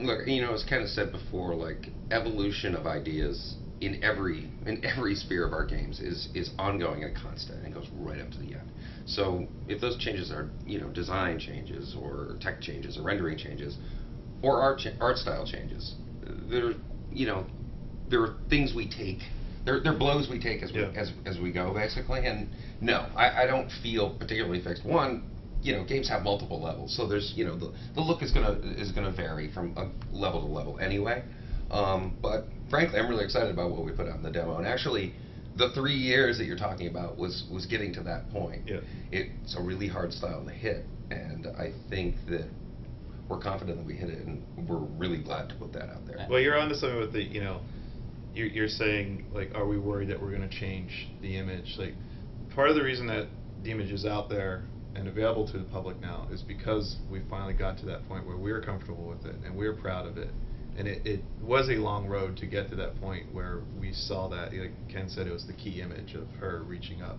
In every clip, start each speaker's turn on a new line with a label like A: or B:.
A: Look, you know, as kind of said before, like evolution of ideas in every in every sphere of our games is is ongoing and constant and goes right up to the end. So if those changes are you know design changes or tech changes or rendering changes or art cha- art style changes, there you know there are things we take. They're, they're blows we take as we
B: Yeah.
A: as as we go basically. And no, I, I don't feel particularly fixed. One, you know, games have multiple levels, so there's you know the the look is gonna is gonna vary from a level to level anyway. Um, but frankly, I'm really excited about what we put out in the demo. And actually, the three years that you're talking about was was getting to that point.
B: Yeah.
A: It's a really hard style to hit, and I think that we're confident that we hit it, and we're really glad to put that out there.
B: Well, you're onto something with the, you know, you're, you're saying, like, are we worried that we're gonna change the image? Like, part of the reason that the image is out there and available to the public now is because we finally got to that point where we're comfortable with it and we're proud of it. And it, it was a long road to get to that point where we saw that, like Ken said, it was the key image of her reaching up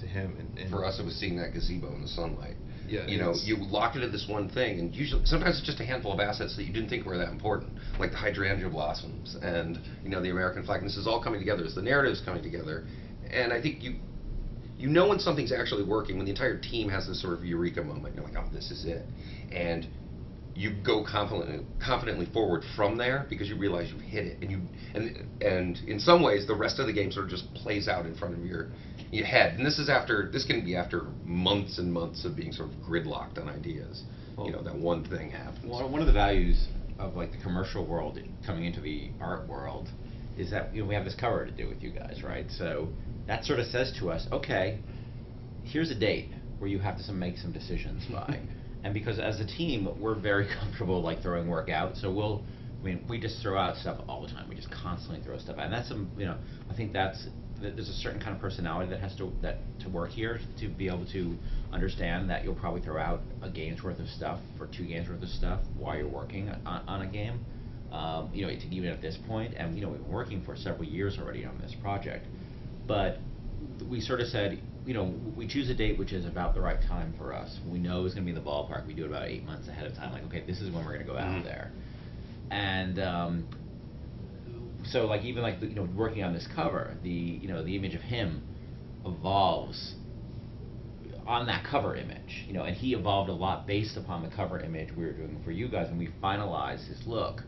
B: to him and. and
A: For us, it was seeing that gazebo in the sunlight.
B: Yeah,
A: You know,
B: it's-
A: you locked it at this one thing, and usually, sometimes it's just a handful of assets that you didn't think were that important, like the hydrangea blossoms and, you know, the American flag. And this is all coming together, as the narrative's coming together. And I think you, you know when something's actually working, when the entire team has this sort of eureka moment. You're like, oh, this is it. And you go confidently, confidently forward from there because you realize you've hit it, and you and and in some ways the rest of the game sort of just plays out in front of your your head. And this is after this can be after months and months of being sort of gridlocked on ideas. you know, that one thing happens.
C: Well, one of the values of like the commercial world coming into the art world is that you know we have this cover to do with you guys, right? So that sort of says to us, okay, here's a date where you have to some, make some decisions by. and because as a team, we're very comfortable like throwing work out, so we'll. I mean, we just throw out stuff all the time. We just constantly throw stuff out, and that's some, you know, I think that's that there's a certain kind of personality that has to that to work here to be able to understand that you'll probably throw out a game's worth of stuff or two games worth of stuff while you're working on, on a game. Um, you know, to even at this point, and you know, we've been working for several years already on this project, but we sort of said, you know, we choose a date which is about the right time for us. We know it's going to be in the ballpark. We do it about eight months ahead of time. Like, okay, this is when we're going to go out
A: Mhm.
C: there, and um, so like even like the, you know working on this cover, the you know the image of him evolves on that cover image, you know, and he evolved a lot based upon the cover image we were doing for you guys, and we finalized his look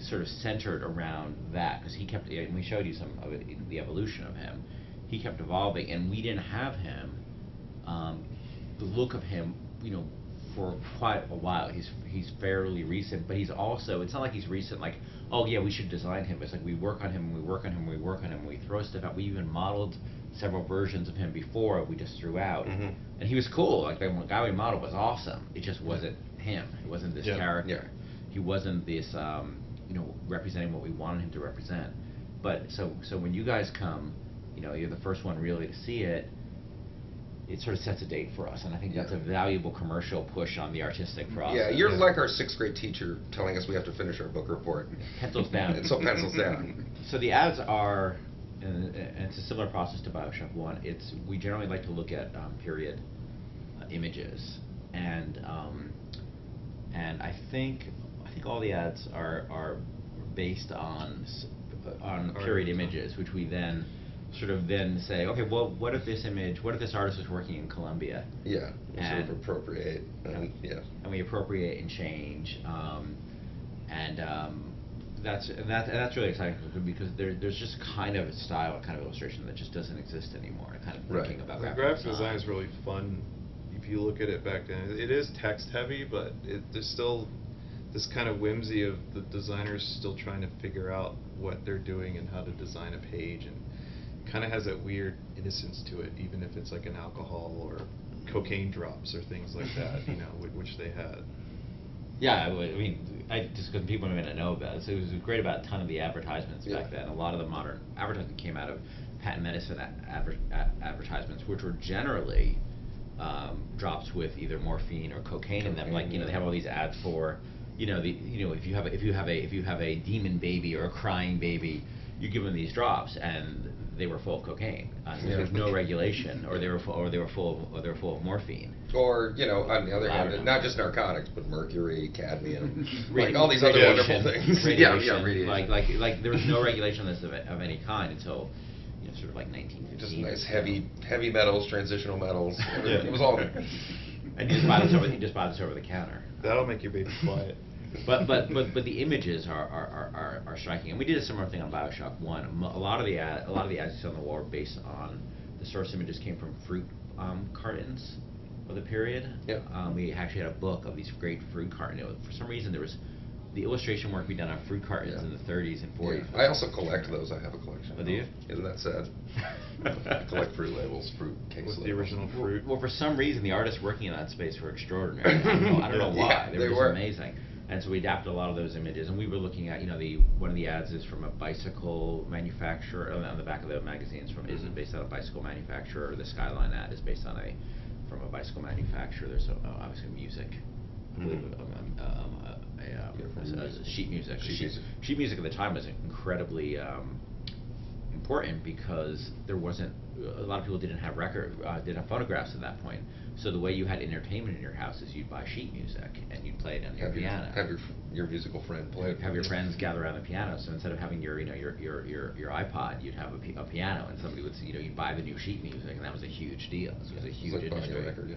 C: sort of centered around that because he kept and we showed you some of it, the evolution of him. He kept evolving, and we didn't have him. Um, the look of him, you know, for quite a while. He's he's fairly recent, but he's also it's not like he's recent. Like, oh yeah, we should design him. It's like we work on him, and we work on him, and we work on him, and we throw stuff out. We even modeled several versions of him before we just threw out,
A: Mhm.
C: and he was cool. Like the guy we modeled was awesome. It just wasn't him. It wasn't this
B: Yeah.
C: character. He wasn't this, um, you know, representing what we wanted him to represent. But so so when you guys come, you know, you're the first one really to see it. It sort of sets a date for us, and I think that's a valuable commercial push on the artistic process.
A: Yeah, you're
B: Yeah.
A: like our sixth grade teacher telling us we have to finish our book report.
C: Pencils down.
A: And so pencils down.
C: So the ads are, and, and it's a similar process to Bioshock One. It's we generally like to look at um, period uh, images, and um, and I think I think all the ads are are based on on
B: Art
C: period images, which we then sort of then say, okay, well, what if this image, what if this artist was working in Columbia?
A: Yeah, we sort of appropriate, and, yeah.
C: and we appropriate and change. Um, and um, that's and that, and that's really exciting because there, there's just kind of a style, kind of illustration that just doesn't exist anymore. Kind of
A: Right.
C: thinking about
B: The
C: graphic
B: graphic design is really fun. If you look at it back then, it is text heavy, but it, there's still this kind of whimsy of the designers still trying to figure out what they're doing and how to design a page, and kind of has that weird innocence to it, even if it's like an alcohol or cocaine drops or things like that, you know, which they had.
C: Yeah, I, would- I mean, I just because people may not know about it. So it was great about a ton of the advertisements back then. A lot of the modern advertising came out of patent medicine adver- advertisements, which were generally um, drops with either morphine or cocaine in them. Like you know, they have all these ads for, you know, the you know if you have a, if you have a if you have a demon baby or a crying baby, you give them these drops, and they were full of cocaine. Uh, so
A: Yeah.
C: There's no regulation, or they were full, or they were full, of, or they were full of morphine.
A: Or, you know, on the other hand,
C: Louder.
A: not just narcotics, but mercury, cadmium, like all these other wonderful things. Yeah,
C: Radiation,
A: yeah, radiation.
C: Like, like, like, there was no regulation on this of, of any kind until, you know, sort of like nineteen
A: Just nice heavy, heavy metals, transitional metals.
B: Yeah.
A: it was all there.
C: And you just buy this over, you just buy this over the counter.
B: That'll make your baby quiet.
C: But, but, but, but the images are, are, are- are, are striking, and we did a similar thing on Bioshock One. A lot of the ad, a lot of the ads on the wall are based on, the source images came from fruit, um, cartons of the period.
A: Yep.
C: Um, we actually had a book of these great fruit cartons. For some reason, there was, the illustration work we done on fruit cartons
A: Yeah.
C: in the thirties and forties.
A: Yeah. I also collect those, I have a collection.
C: Oh, do you?
A: Isn't that sad? I collect fruit labels, fruit case
B: With the original fruit.
C: Well, for some reason, the artists working in that space were extraordinary. I don't know, I don't know
A: Yeah,
C: why. They
A: they
C: were just
A: were.
C: amazing. And so we adapted a lot of those images, and we were looking at, you know, the one of the ads is from a bicycle manufacturer. On the, back of the magazine is from is
A: Mhm.
C: based on a bicycle manufacturer. The Skyline ad is based on a from a bicycle manufacturer. There's a, oh, obviously music.
A: Mhm.
C: um, um, um, a, a, a- a
A: music.
C: sheet music.
A: Sheet music.
C: sheet music at the time was incredibly. Um, important because there wasn't a lot of people didn't have record uh, didn't have phonographs at that point. So the way you had entertainment in your house is you'd buy sheet music and you'd play it on your
A: Have your,
C: piano.
A: have your, your musical friend play it.
C: have your friends gather around the piano. So instead of having your you know your your your, your iPod, you'd have a, a piano and somebody would you know you'd buy the new sheet music and that was a huge deal. It was a
A: It's
C: huge
A: like buying a record, yeah.